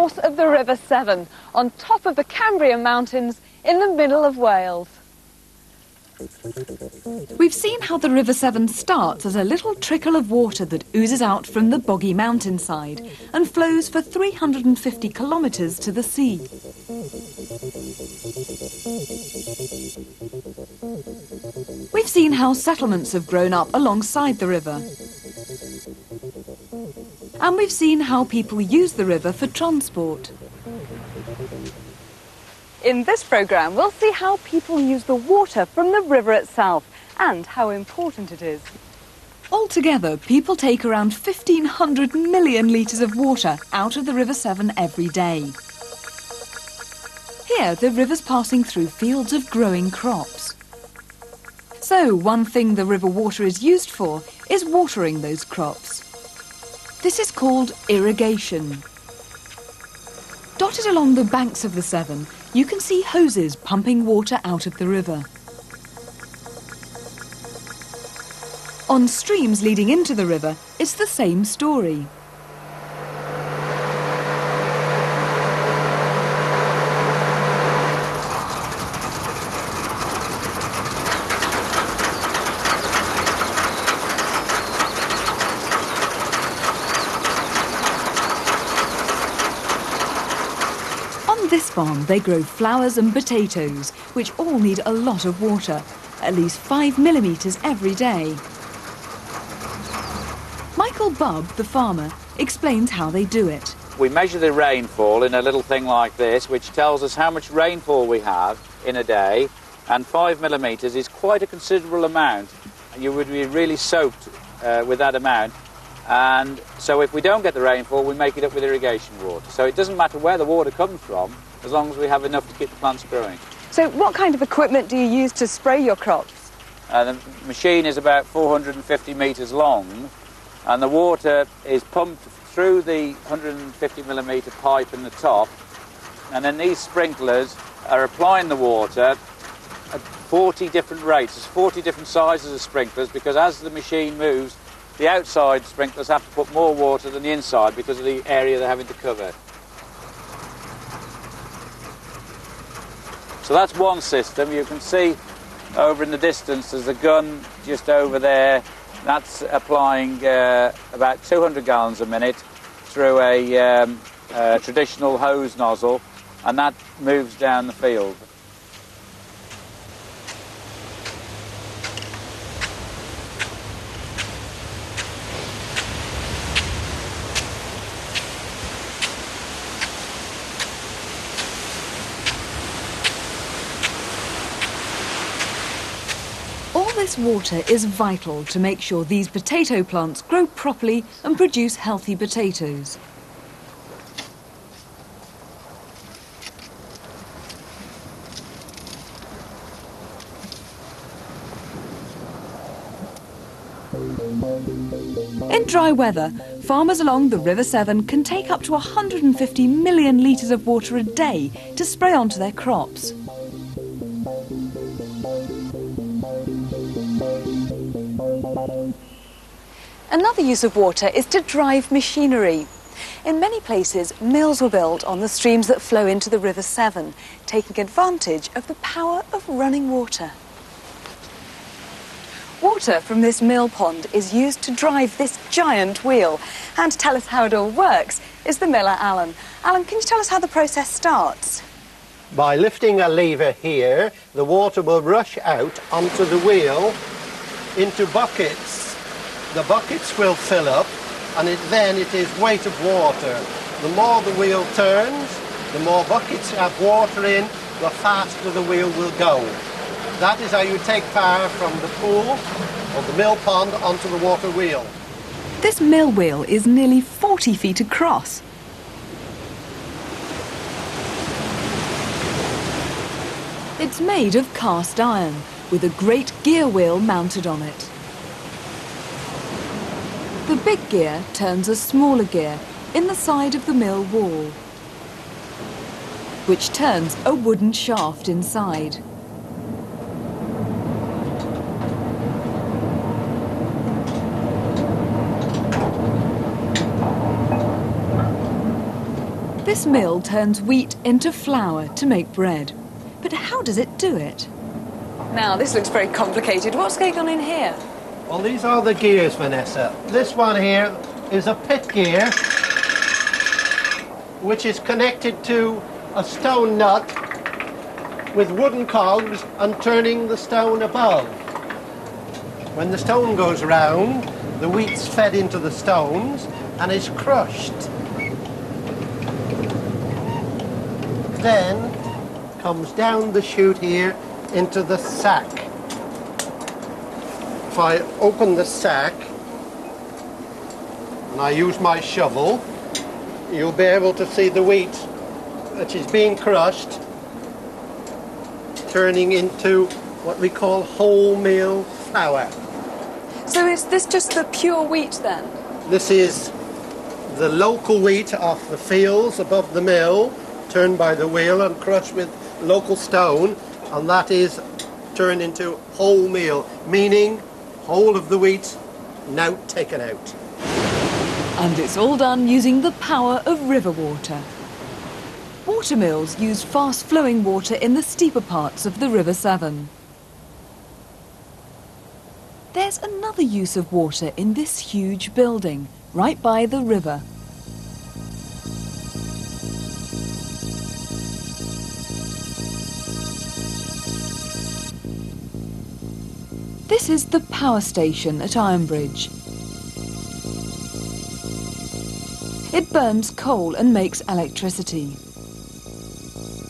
source of the River Severn, on top of the Cambrian Mountains in the middle of Wales. We've seen how the River Severn starts as a little trickle of water that oozes out from the boggy mountainside and flows for 350 kilometres to the sea. We've seen how settlements have grown up alongside the river. And we've seen how people use the river for transport. In this programme, we'll see how people use the water from the river itself and how important it is. Altogether, people take around 1,500 million litres of water out of the River Severn every day. Here, the river's passing through fields of growing crops. So, one thing the river water is used for is watering those crops. This is called irrigation. Dotted along the banks of the Severn, you can see hoses pumping water out of the river. On streams leading into the river, it's the same story. On this farm, they grow flowers and potatoes, which all need a lot of water, at least five millimetres every day. Michael Bubb, the farmer, explains how they do it. We measure the rainfall in a little thing like this, which tells us how much rainfall we have in a day, and five millimetres is quite a considerable amount. You would be really soaked uh, with that amount, and so if we don't get the rainfall, we make it up with irrigation water. So it doesn't matter where the water comes from, as long as we have enough to keep the plants growing. So what kind of equipment do you use to spray your crops? Uh, the machine is about 450 metres long, and the water is pumped through the 150 millimetre pipe in the top, and then these sprinklers are applying the water at 40 different rates. There's 40 different sizes of sprinklers because as the machine moves, the outside sprinklers have to put more water than the inside because of the area they're having to cover. So that's one system. You can see over in the distance there's a gun just over there. That's applying uh, about 200 gallons a minute through a, um, a traditional hose nozzle and that moves down the field. This water is vital to make sure these potato plants grow properly and produce healthy potatoes. In dry weather, farmers along the River Severn can take up to 150 million litres of water a day to spray onto their crops. Another use of water is to drive machinery. In many places, mills were built on the streams that flow into the River Severn, taking advantage of the power of running water. Water from this mill pond is used to drive this giant wheel. And to tell us how it all works is the miller, Alan. Alan, can you tell us how the process starts? By lifting a lever here, the water will rush out onto the wheel into buckets. The buckets will fill up and it, then it is weight of water. The more the wheel turns, the more buckets have water in, the faster the wheel will go. That is how you take power from the pool or the mill pond onto the water wheel. This mill wheel is nearly 40 feet across. It's made of cast iron, with a great gear wheel mounted on it. The big gear turns a smaller gear in the side of the mill wall, which turns a wooden shaft inside. This mill turns wheat into flour to make bread. But how does it do it? Now, this looks very complicated. What's going on in here? Well, these are the gears, Vanessa. This one here is a pit gear, which is connected to a stone nut with wooden cogs and turning the stone above. When the stone goes round, the wheat's fed into the stones and is crushed. Then comes down the chute here into the sack. If I open the sack and I use my shovel, you'll be able to see the wheat which is being crushed turning into what we call wholemeal flour. So is this just the pure wheat then? This is the local wheat off the fields above the mill, turned by the wheel and crushed with local stone, and that is turned into wholemeal, meaning whole of the wheat now taken out. And it's all done using the power of river water. Water mills use fast flowing water in the steeper parts of the River Severn. There's another use of water in this huge building, right by the river. This is the power station at Ironbridge. It burns coal and makes electricity.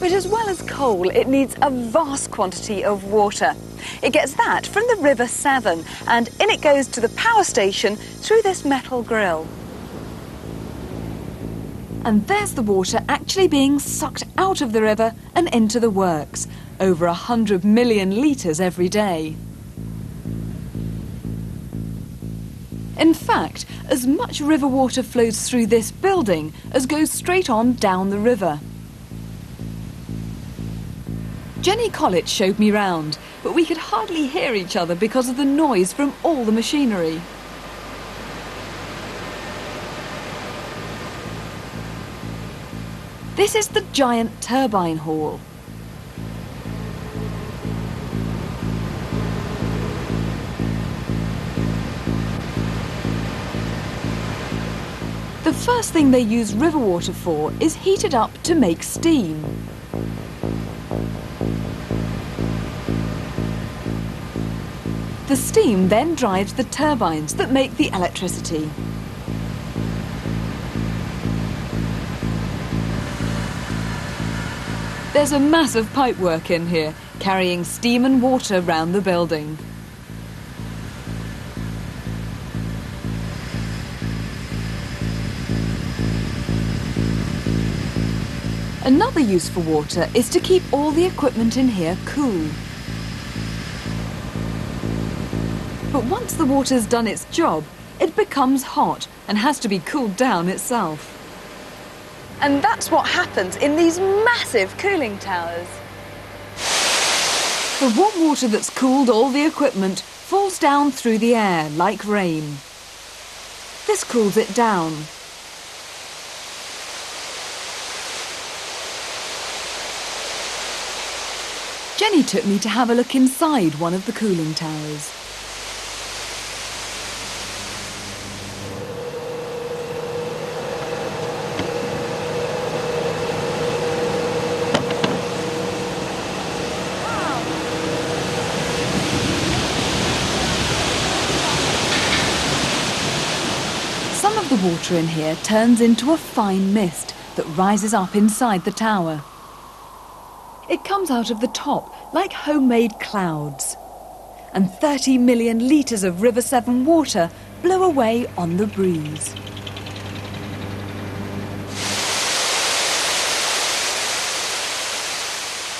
But as well as coal, it needs a vast quantity of water. It gets that from the River Severn, and in it goes to the power station through this metal grill. And there's the water actually being sucked out of the river and into the works, over a hundred million litres every day. In fact, as much river water flows through this building as goes straight on down the river. Jenny Collett showed me round, but we could hardly hear each other because of the noise from all the machinery. This is the giant turbine hall. The first thing they use river water for is heated up to make steam. The steam then drives the turbines that make the electricity. There's a massive pipework in here, carrying steam and water round the building. Another use for water is to keep all the equipment in here cool. But once the water's done its job, it becomes hot and has to be cooled down itself. And that's what happens in these massive cooling towers. The warm water that's cooled all the equipment falls down through the air like rain. This cools it down. Jenny took me to have a look inside one of the cooling towers. Some of the water in here turns into a fine mist that rises up inside the tower. It comes out of the top like homemade clouds. And 30 million litres of River Severn water blow away on the breeze.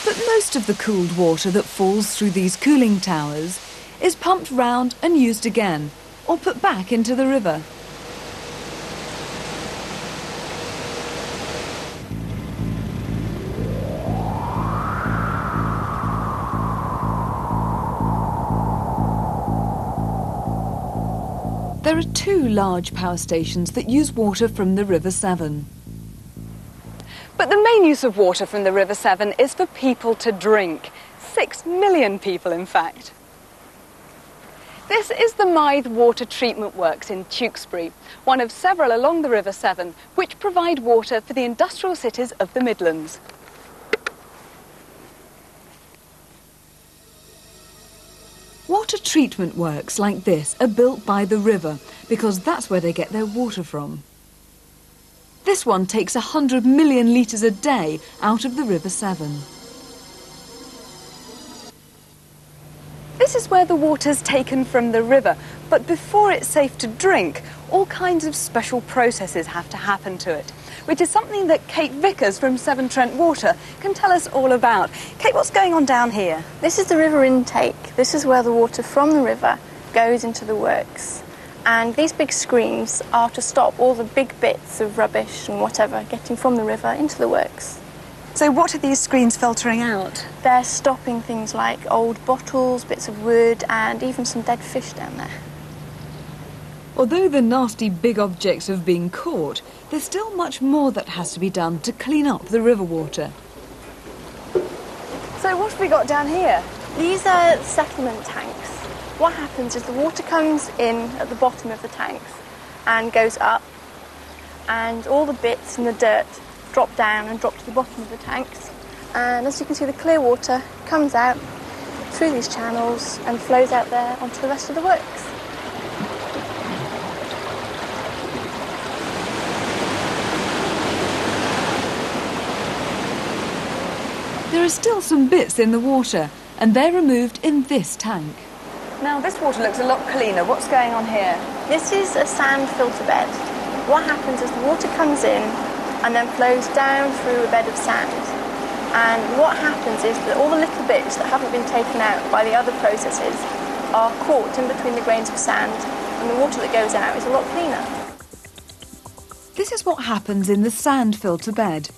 But most of the cooled water that falls through these cooling towers is pumped round and used again, or put back into the river. There are two large power stations that use water from the River Severn. But the main use of water from the River Severn is for people to drink. Six million people, in fact. This is the Mythe Water Treatment Works in Tewkesbury, one of several along the River Severn, which provide water for the industrial cities of the Midlands. Water treatment works like this are built by the river because that's where they get their water from. This one takes 100 million litres a day out of the River Severn. This is where the water's taken from the river, but before it's safe to drink, all kinds of special processes have to happen to it, which is something that Kate Vickers from Severn Trent Water can tell us all about. Kate, what's going on down here? This is the river intake. This is where the water from the river goes into the works. And these big screens are to stop all the big bits of rubbish and whatever getting from the river into the works. So, what are these screens filtering out? They're stopping things like old bottles, bits of wood, and even some dead fish down there. Although the nasty big objects have been caught, there's still much more that has to be done to clean up the river water. So, what have we got down here? These are settlement tanks. What happens is the water comes in at the bottom of the tanks and goes up, and all the bits and the dirt drop down and drop to the bottom of the tanks. And as you can see, the clear water comes out through these channels and flows out there onto the rest of the works. Are still some bits in the water, and they're removed in this tank. Now, this water looks a lot cleaner. What's going on here? This is a sand filter bed. What happens is the water comes in and then flows down through a bed of sand. And what happens is that all the little bits that haven't been taken out by the other processes are caught in between the grains of sand, and the water that goes out is a lot cleaner. This is what happens in the sand filter bed.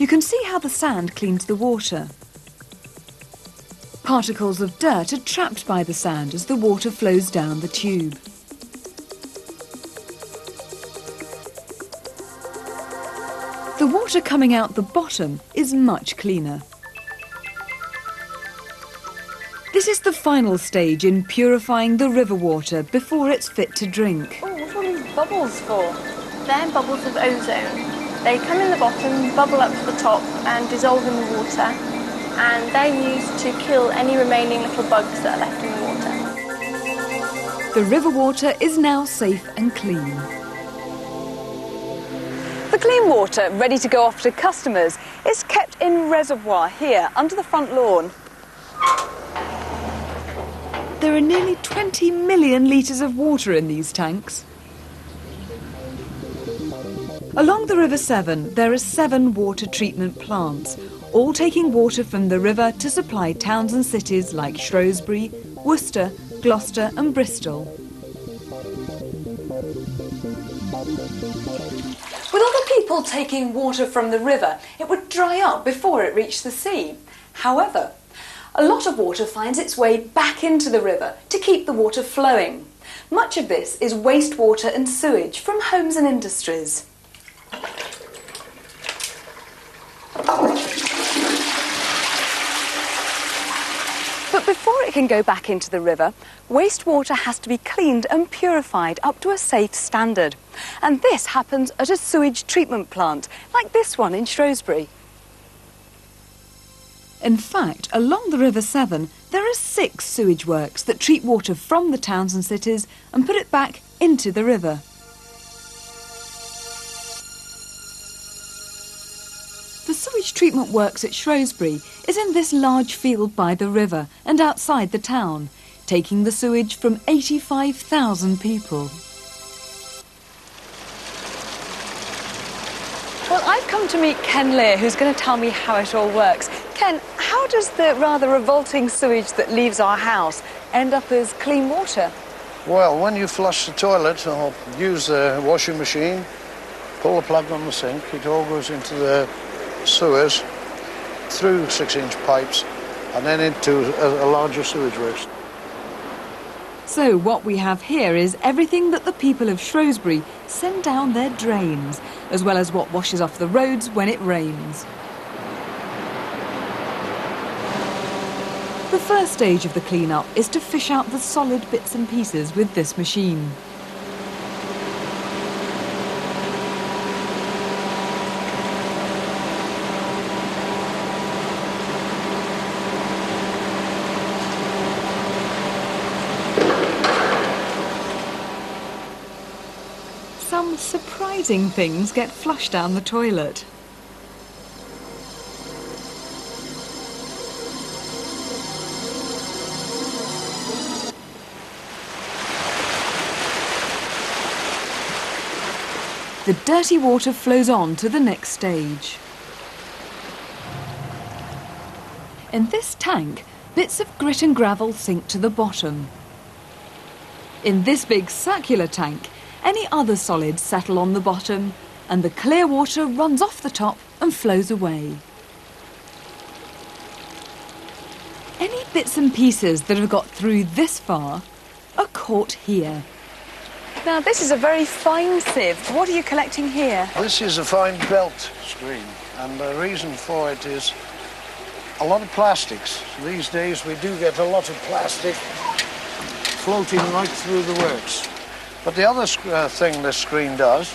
You can see how the sand cleans the water. Particles of dirt are trapped by the sand as the water flows down the tube. The water coming out the bottom is much cleaner. This is the final stage in purifying the river water before it's fit to drink. Oh, what are these bubbles for? They're bubbles of ozone. They come in the bottom, bubble up to the top, and dissolve in the water. And they're used to kill any remaining little bugs that are left in the water. The river water is now safe and clean. The clean water, ready to go off to customers, is kept in reservoir here under the front lawn. There are nearly 20 million litres of water in these tanks. Along the River Severn, there are seven water treatment plants, all taking water from the river to supply towns and cities like Shrewsbury, Worcester, Gloucester, and Bristol. With other people taking water from the river, it would dry up before it reached the sea. However, a lot of water finds its way back into the river to keep the water flowing. Much of this is wastewater and sewage from homes and industries. But before it can go back into the river, wastewater has to be cleaned and purified up to a safe standard. And this happens at a sewage treatment plant, like this one in Shrewsbury. In fact, along the River Severn, there are six sewage works that treat water from the towns and cities and put it back into the river. Sewage treatment works at Shrewsbury is in this large field by the river and outside the town, taking the sewage from 85,000 people. Well, I've come to meet Ken Lear, who's going to tell me how it all works. Ken, how does the rather revolting sewage that leaves our house end up as clean water? Well, when you flush the toilet or use the washing machine, pull the plug on the sink, it all goes into the sewers through six inch pipes and then into a, a larger sewage waste. So what we have here is everything that the people of Shrewsbury send down their drains, as well as what washes off the roads when it rains. The first stage of the clean-up is to fish out the solid bits and pieces with this machine. Some surprising things get flushed down the toilet. The dirty water flows on to the next stage. In this tank, bits of grit and gravel sink to the bottom. In this big circular tank, any other solids settle on the bottom and the clear water runs off the top and flows away. Any bits and pieces that have got through this far are caught here. Now, this is a very fine sieve. What are you collecting here? This is a fine belt screen, and the reason for it is a lot of plastics. These days we do get a lot of plastic floating right through the works. But the other uh, thing this screen does,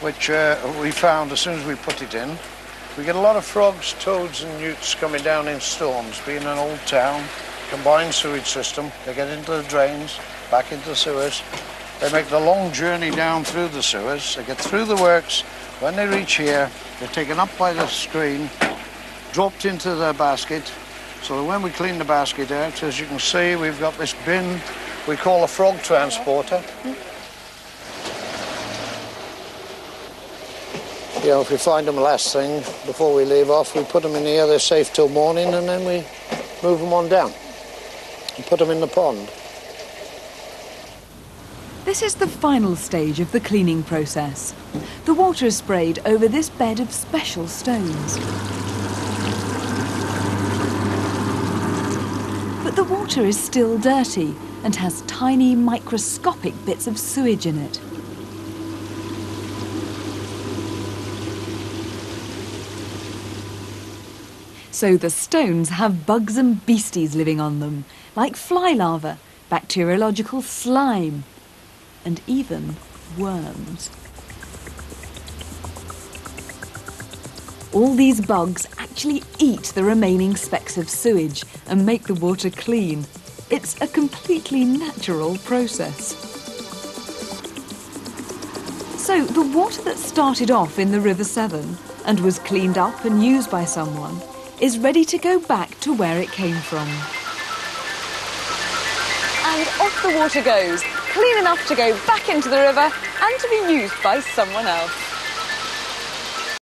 which uh, we found as soon as we put it in, we get a lot of frogs, toads and newts coming down in storms. Being an old town, combined sewage system, they get into the drains, back into the sewers. They make the long journey down through the sewers. They get through the works. When they reach here, they're taken up by the screen, dropped into the basket. So when we clean the basket out, as you can see, we've got this bin we call a frog transporter. You know, if we find them last thing before we leave off, we put them in here, they're safe till morning, and then we move them on down and put them in the pond. This is the final stage of the cleaning process. The water is sprayed over this bed of special stones. But the water is still dirty and has tiny microscopic bits of sewage in it. So the stones have bugs and beasties living on them, like fly larvae, bacteriological slime, and even worms. All these bugs actually eat the remaining specks of sewage and make the water clean. It's a completely natural process. So the water that started off in the River Severn and was cleaned up and used by someone is ready to go back to where it came from. And off the water goes, clean enough to go back into the river and to be used by someone else.